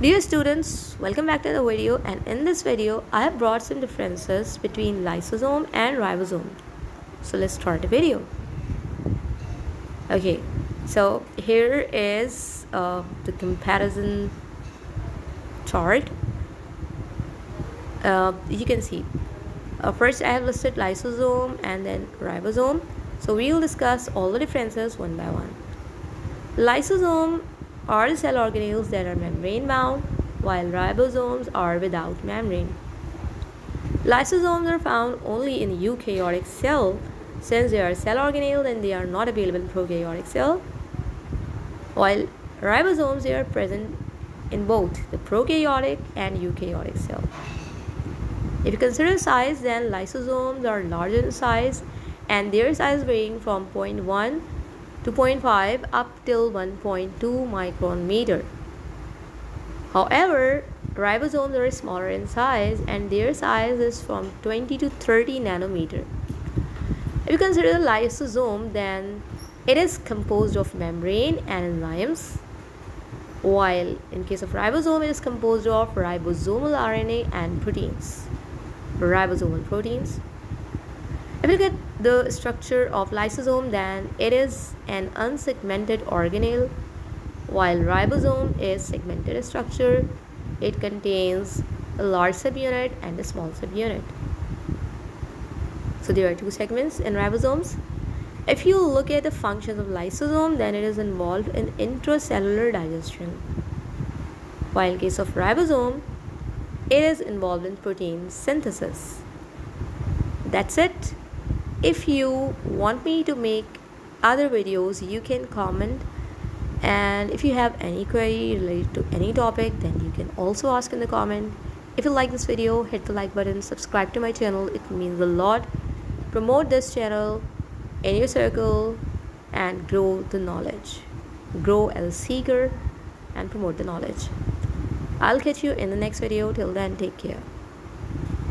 Dear students, welcome back to the video and in this video I have brought some differences between lysosome and ribosome. So let's start the video. Okay, so here is uh, the comparison chart. Uh, you can see uh, first I have listed lysosome and then ribosome. So we will discuss all the differences one by one. Lysosome are the cell organelles that are membrane bound, while ribosomes are without membrane. Lysosomes are found only in eukaryotic cell since they are cell organelles and they are not available in prokaryotic cell, while ribosomes they are present in both the prokaryotic and eukaryotic cell. If you consider size, then lysosomes are larger in size and their size varying from 0.1 2.5 up till 1.2 micron meter. However, ribosomes are smaller in size and their size is from 20 to 30 nanometer. If you consider the lysosome, then it is composed of membrane and enzymes, while in case of ribosome, it is composed of ribosomal RNA and proteins, ribosomal proteins. If you look at the structure of lysosome, then it is an unsegmented organelle, while ribosome is segmented structure. It contains a large subunit and a small subunit. So there are two segments in ribosomes. If you look at the functions of lysosome, then it is involved in intracellular digestion. While in case of ribosome, it is involved in protein synthesis. That's it if you want me to make other videos you can comment. And if you have any query related to any topic then you can also ask in the comment. If you like this video hit the like button subscribe to my channel. It means a lot. Promote this channel in your circle and grow the knowledge. Grow as a seeker and promote the knowledge. I'll catch you in the next video. Till then take care